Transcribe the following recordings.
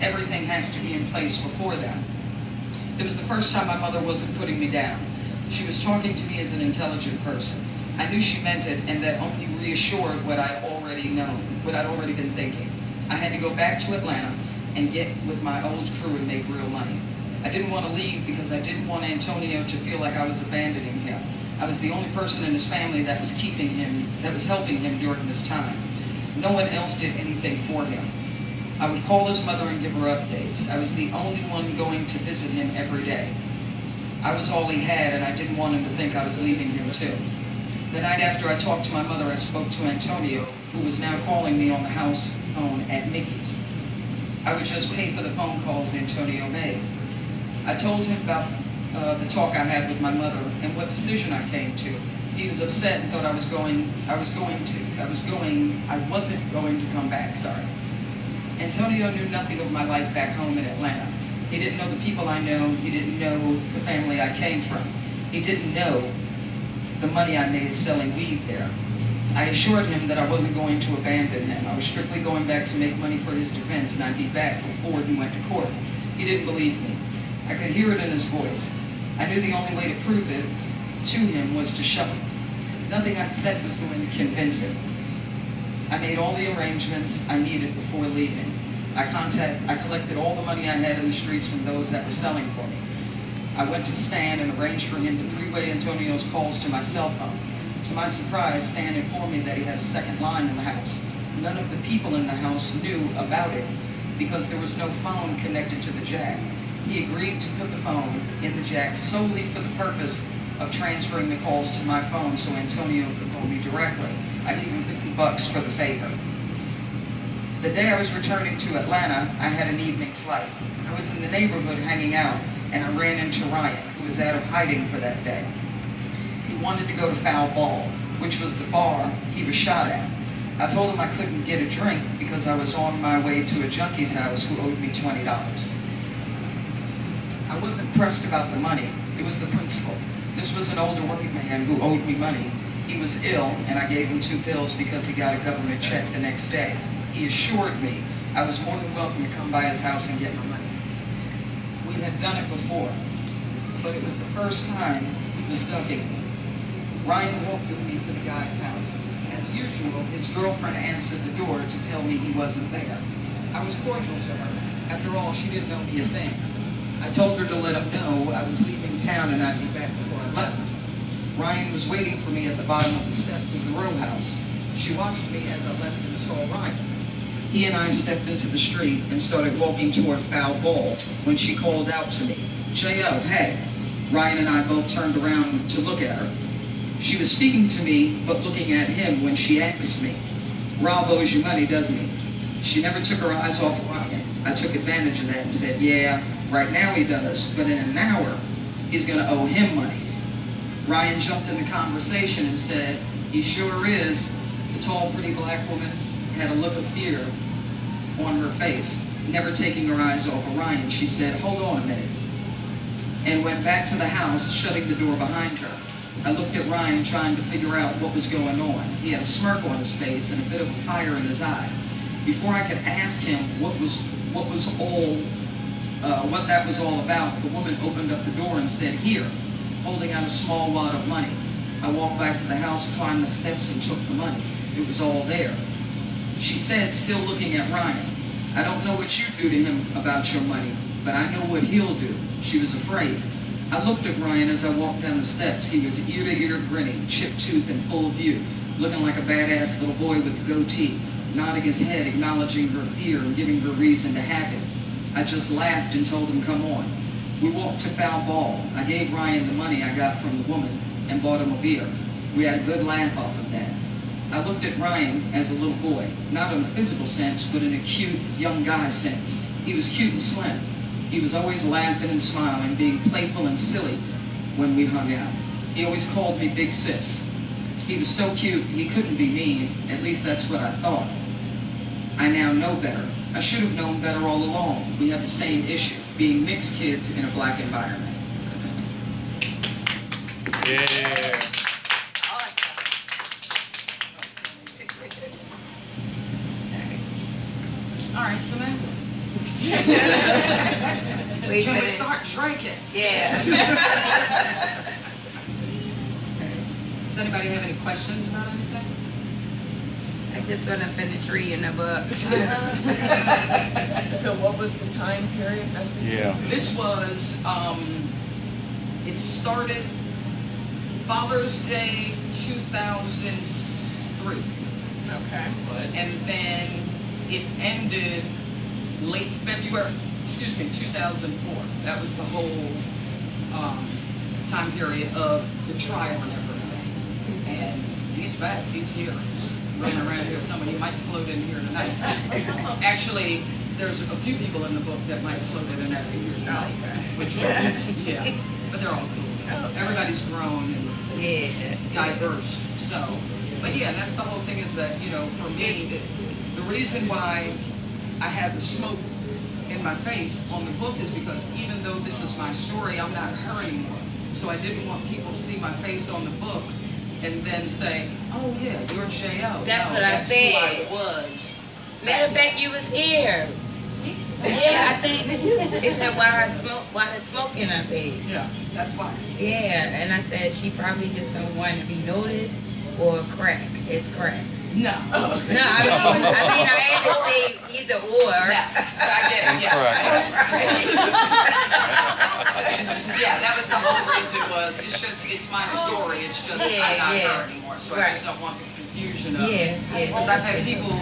everything has to be in place before that. It was the first time my mother wasn't putting me down. She was talking to me as an intelligent person. I knew she meant it and that only reassured what I'd already known, what I'd already been thinking. I had to go back to Atlanta and get with my old crew and make real money. I didn't want to leave because I didn't want Antonio to feel like I was abandoning him. I was the only person in his family that was keeping him, that was helping him during this time. No one else did anything for him. I would call his mother and give her updates. I was the only one going to visit him every day. I was all he had, and I didn't want him to think I was leaving him too. The night after I talked to my mother, I spoke to Antonio, who was now calling me on the house phone at Mickey's. I would just pay for the phone calls Antonio made. I told him about uh, the talk I had with my mother and what decision I came to. He was upset and thought I was going, I was going to, I was going, I wasn't going to come back, sorry. Antonio knew nothing of my life back home in Atlanta. He didn't know the people I know. He didn't know the family I came from. He didn't know the money I made selling weed there. I assured him that I wasn't going to abandon him. I was strictly going back to make money for his defense, and I'd be back before he went to court. He didn't believe me. I could hear it in his voice. I knew the only way to prove it to him was to show him. Nothing I said was going to convince him. I made all the arrangements I needed before leaving. I contact, I collected all the money I had in the streets from those that were selling for me. I went to Stan and arranged for him to three-way Antonio's calls to my cell phone. To my surprise, Stan informed me that he had a second line in the house. None of the people in the house knew about it because there was no phone connected to the jack. He agreed to put the phone in the jack solely for the purpose of transferring the calls to my phone so Antonio could call me directly. I gave him 50 bucks for the favor. The day I was returning to Atlanta, I had an evening flight. I was in the neighborhood hanging out, and I ran into Ryan, who was out of hiding for that day. He wanted to go to Foul Ball, which was the bar he was shot at. I told him I couldn't get a drink because I was on my way to a junkie's house who owed me $20. I wasn't pressed about the money. It was the principle. This was an older white man who owed me money. He was ill, and I gave him two pills because he got a government check the next day. He assured me I was more than welcome to come by his house and get my money. We had done it before, but it was the first time he was ducking. Ryan walked with me to the guy's house. As usual, his girlfriend answered the door to tell me he wasn't there. I was cordial to her. After all, she didn't know me a thing. I told her to let him know I was leaving town and I'd be back before I left. Ryan was waiting for me at the bottom of the steps of the row house. She watched me as I left and saw Ryan. He and I stepped into the street and started walking toward Foul Ball when she called out to me, J.O., hey. Ryan and I both turned around to look at her. She was speaking to me, but looking at him when she asked me, Rob owes you money, doesn't he? She never took her eyes off Ryan. I took advantage of that and said, yeah, right now he does, but in an hour, he's going to owe him money. Ryan jumped in the conversation and said, he sure is. The tall, pretty black woman had a look of fear on her face. Never taking her eyes off of Ryan, she said, hold on a minute, and went back to the house, shutting the door behind her. I looked at Ryan trying to figure out what was going on. He had a smirk on his face and a bit of a fire in his eye. Before I could ask him what was what was all uh, what that was all about, the woman opened up the door and said, "Here," holding out a small wad of money. I walked back to the house, climbed the steps, and took the money. It was all there. She said, still looking at Ryan, "I don't know what you do to him about your money, but I know what he'll do." She was afraid. I looked at Ryan as I walked down the steps. He was ear to ear grinning, chipped tooth in full view, looking like a badass little boy with a goatee, nodding his head, acknowledging her fear and giving her reason to have it. I just laughed and told him, come on. We walked to Foul Ball. I gave Ryan the money I got from the woman and bought him a beer. We had a good laugh off of that. I looked at Ryan as a little boy, not in a physical sense, but in a cute, young guy sense. He was cute and slim. He was always laughing and smiling, being playful and silly when we hung out. He always called me Big Sis. He was so cute, he couldn't be mean. At least that's what I thought. I now know better. I should have known better all along. We have the same issue, being mixed kids in a black environment. Yeah. All right, so now, We Can we couldn't- start drinking? Yeah. Does anybody have any questions about anything? I just want to finish reading the book. So what was the time period? of this? Yeah. This was, um, it started Father's Day 2003. Okay. And then it ended late February, excuse me, 2004. That was the whole um, time period of the trial and everything. And he's back, he's here, running around here somewhere. You might float in here tonight. Actually, there's a few people in the book that might float in and out of here tonight. Oh, which is, yeah, but they're all cool. Everybody's grown and Yeah. diverse. So, but yeah, that's the whole thing is that, you know, for me, the reason why I have the smoke in my face on the book is because even though this is my story, I'm not her anymore. So I didn't want people to see my face on the book and then say, oh yeah, you're J.O. That's No, what I that's said. who I was. Matter of fact, you was here. Yeah, I think it said why her smoke, why the smoke in her face. Yeah, that's why. Yeah, and I said she probably just don't want to be noticed or crack. It's crack. No. No, I mean, I mean, I had to say either or. Yeah, but I get it, yeah. yeah, that was the whole reason was, it's just, it's my story, it's just, I'm not yeah. her anymore, so I just don't want the confusion of. Yeah, yeah. Because I've had people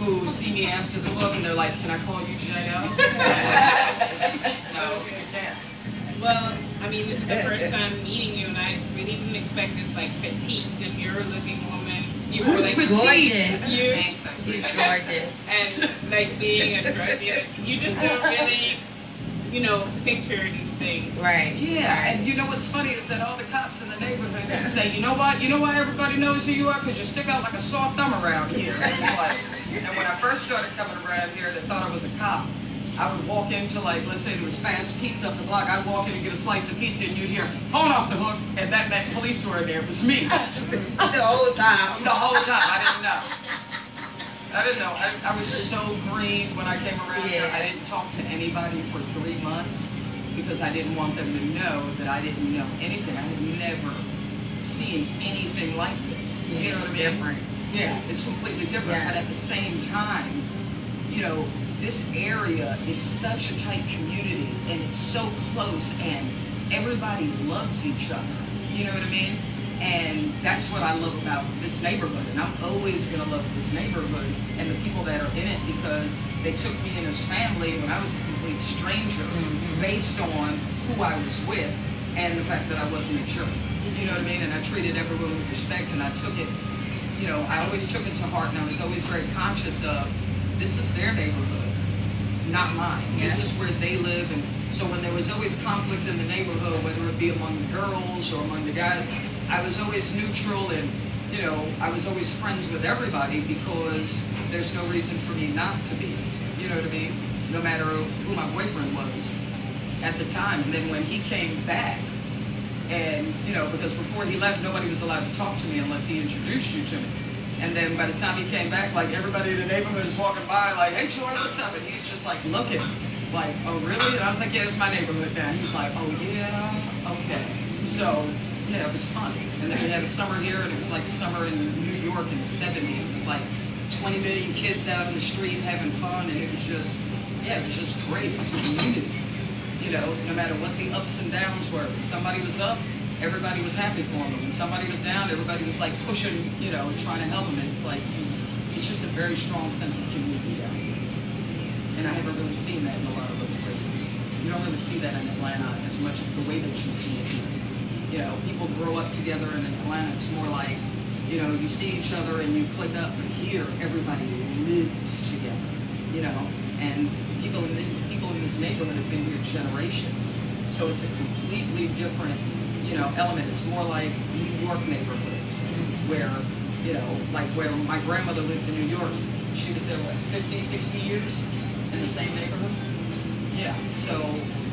who see me after the book and they're like, can I call you J.O.? No, you can't. Well, I mean, this is the first time meeting you, and I really didn't expect this like petite, demure-looking woman. You were Who's like petite? Gorgeous. you, Thanks, She's gorgeous. and like being a drug dealer. You just don't really, you know, picture these things. Right. Yeah, and you know what's funny is that all the cops in the neighborhood used to say, you know what, you know why everybody knows who you are? Because you stick out like a sore thumb around here. And it's like- and when I first started coming around here, they thought I was a cop. I would walk into like, let's say there was fast pizza up the block. I'd walk in and get a slice of pizza, and you'd hear phone off the hook, and that meant police were in there. It was me The whole time. the whole time. I didn't know. I didn't know. I, I was so green when I came around here. I didn't talk to anybody for three months because I didn't want them to know that I didn't know anything. I had never seen anything like this. Yeah, you know it's what I mean? different. Yeah, it's completely different. But at the same time, you know, this area is such a tight community and it's so close and everybody loves each other. You know what I mean? And that's what I love about this neighborhood. And I'm always going to love this neighborhood and the people that are in it because they took me in as family when I was a complete stranger Mhm. based on who I was with and the fact that I wasn't a jerk. You know what I mean? And I treated everyone with respect and I took it, you know, I always took it to heart and I was always very conscious of this is their neighborhood, not mine. This is where they live. And so when there was always conflict in the neighborhood, whether it be among the girls or among the guys, I was always neutral and, you know, I was always friends with everybody because there's no reason for me not to be. You know what I mean? No matter who my boyfriend was at the time. And then when he came back, and you know, because before he left, nobody was allowed to talk to me unless he introduced you to me. And then by the time he came back, like everybody in the neighborhood is walking by, like, "Hey, Jordan, what's up?" And he's just like looking, like, "Oh, really?" And I was like, "Yeah, it's my neighborhood now." He's like, "Oh, yeah, okay." So yeah, it was fun. And then we had a summer here, and it was like summer in New York in the '70s. It's like 20 million kids out in the street having fun, and it was just, yeah, it was just great. It was community you know, no matter what the ups and downs were. Somebody was up, everybody was happy for them. When somebody was down, everybody was like pushing, you know, trying to help them. And it's like, it's just a very strong sense of community down here. And I haven't really seen that in a lot of other places. You don't really see that in Atlanta as much the way that you see it here. You know, people grow up together, in Atlanta, it's more like, you know, you see each other and you click up. But here, everybody lives together. You know, and people in this people in this neighborhood have been here generations. So it's a completely different, you know, element. It's more like New York neighborhoods where, you know, like where my grandmother lived in New York. She was there, what, 50, 60 years in the same neighborhood? Yeah. So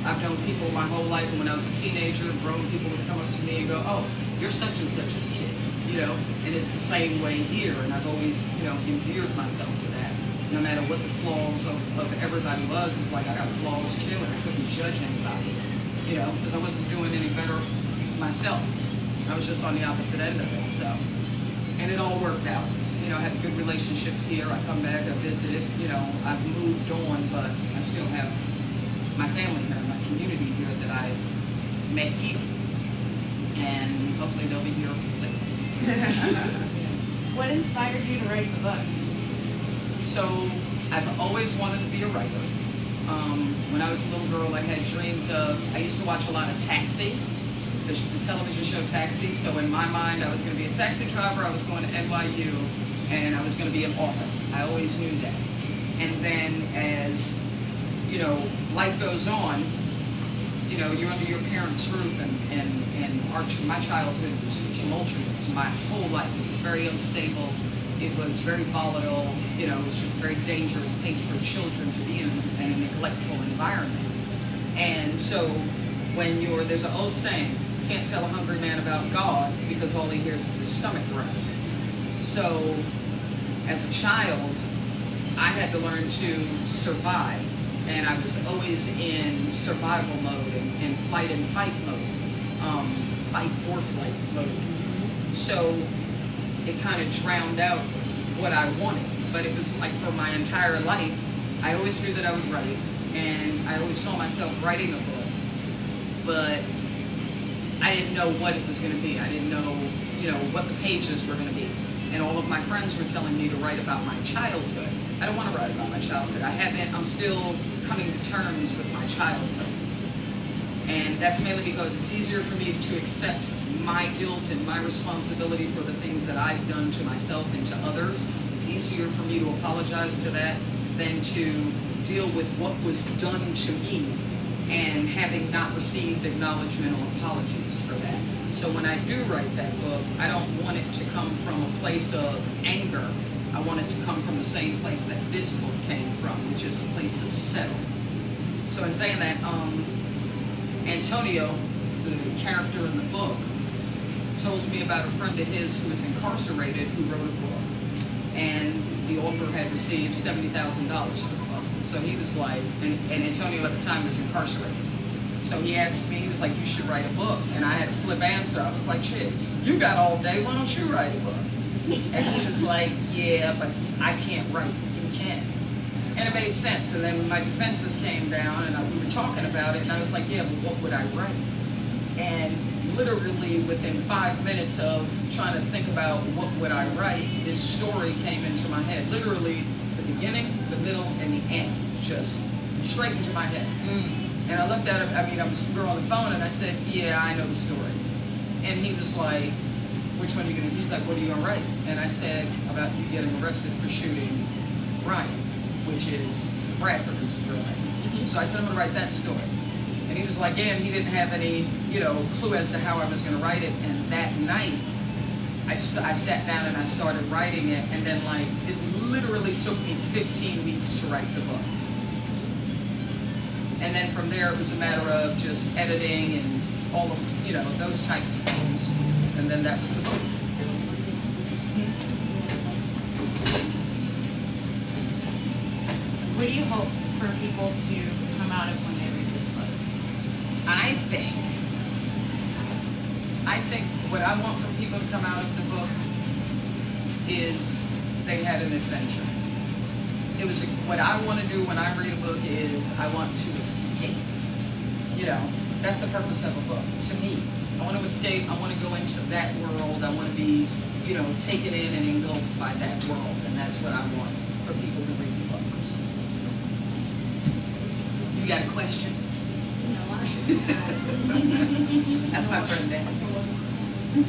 I've known people my whole life, and when I was a teenager, grown people would come up to me and go, "Oh, you're such and such such's kid," you know. And it's the same way here, and I've always, you know, endeared myself to that. no matter what the flaws of, of everybody was, it's like I got flaws too, and I couldn't judge anybody, you know, because I wasn't doing any better myself. I was just on the opposite end of it, so. And it all worked out. You know, I had good relationships here. I come back, I visit, you know, I've moved on, but I still have my family here, my community here that I met here. And hopefully they'll be here later. What inspired you to write the book? So I've always wanted to be a writer. Um, when I was a little girl, I had dreams of, I used to watch a lot of Taxi, the, the television show Taxi. So in my mind, I was going to be a taxi driver, I was going to NYU, and I was going to be an author. I always knew that. And then as, you know, life goes on, you know, you're under your parents' roof, and, and, and our, my childhood was tumultuous. My whole life, it was very unstable. It was very volatile. You know, it was just a very dangerous place for children to be in, in a neglectful environment. And so, when you're, there's an old saying, can't tell a hungry man about God because all he hears is his stomach growl. So, as a child, I had to learn to survive and I was always in survival mode and, and flight and fight mode, um, fight or flight mode. So it kind of drowned out what I wanted. But it was like for my entire life, I always knew that I would write, and I always saw myself writing a book. But I didn't know what it was going to be. I didn't know, you know, what the pages were going to be. And all of my friends were telling me to write about my childhood. I don't want to write about my childhood. I haven't, I'm still coming to terms with my childhood. And that's mainly because it's easier for me to accept my guilt and my responsibility for the things that I've done to myself and to others. It's easier for me to apologize to that than to deal with what was done to me and having not received acknowledgement or apologies for that. So when I do write that book, I don't want it to come from a place of anger. I want it to come from the same place that this book came from, which is a place of settle. So in saying that, um, Antonio, the character in the book, told me about a friend of his who was incarcerated who wrote a book. And the author had received $70,000 for. So he was like, and, and Antonio at the time was incarcerated. So he asked me, he was like, you should write a book. And I had a flip answer. I was like, shit, you got all day, why don't you write a book? And he was like, yeah, but I can't write. You can't. And it made sense. And then my defenses came down and I, we were talking about it, and I was like, yeah, but what would I write? And literally within five minutes of trying to think about what would I write, this story came into my head. Literally the beginning, the middle, and the end, just straight into my head. Mm. And I looked at him, I mean, I was, we were on the phone, and I said, yeah, I know the story. And he was like, which one are you gonna, he's like, what are you gonna write? And I said, about you getting arrested for shooting Ryan, which is Bradford is his real name. Mm-hmm. So I said, I'm gonna write that story. And he was like, yeah, and he didn't have any, you know, clue as to how I was gonna write it. And that night, I, st- I sat down and I started writing it, and then like, it literally took me 15 weeks to write the book. And then from there, it was a matter of just editing and all of, you know, those types of things. And then that was the book. What do you hope for people to come out of when they read this book? I think, I think what I want from people to come out of the book is they had an adventure. It was a, what I want to do when I read a book is I want to escape. You know, that's the purpose of a book to me. I want to escape. I want to go into that world. I want to be, you know, taken in and engulfed by that world, and that's what I want for people to read the book. You got a question? That's my friend Dan.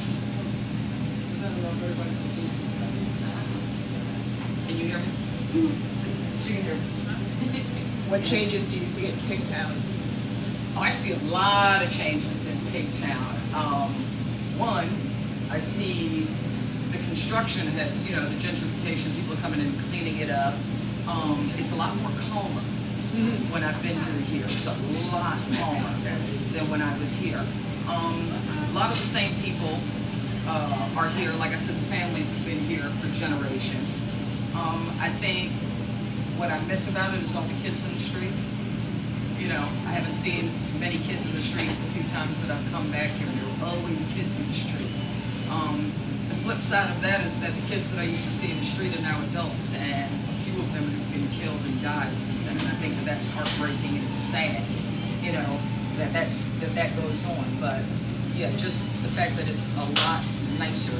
Can you hear me? Mm-hmm. She can hear me. What changes do you see in Pigtown? Oh, I see a lot of changes in Pigtown. Um, one, I see the construction has, you know, the gentrification, people are coming in and cleaning it up. Um, it's a lot more calmer when I've been through here. It's a lot calmer than when I was here. Um, a lot of the same people uh, are here. Like I said, the families have been here for generations. Um, I think what I miss about it is all the kids in the street. You know, I haven't seen many kids in the street the few times that I've come back here. There are always kids in the street. Um, the flip side of that is that the kids that I used to see in the street are now adults, and a few of them have been killed and died since then. And I think that that's heartbreaking and sad, you know, that that's that that goes on. But yeah, just the fact that it's a lot nicer.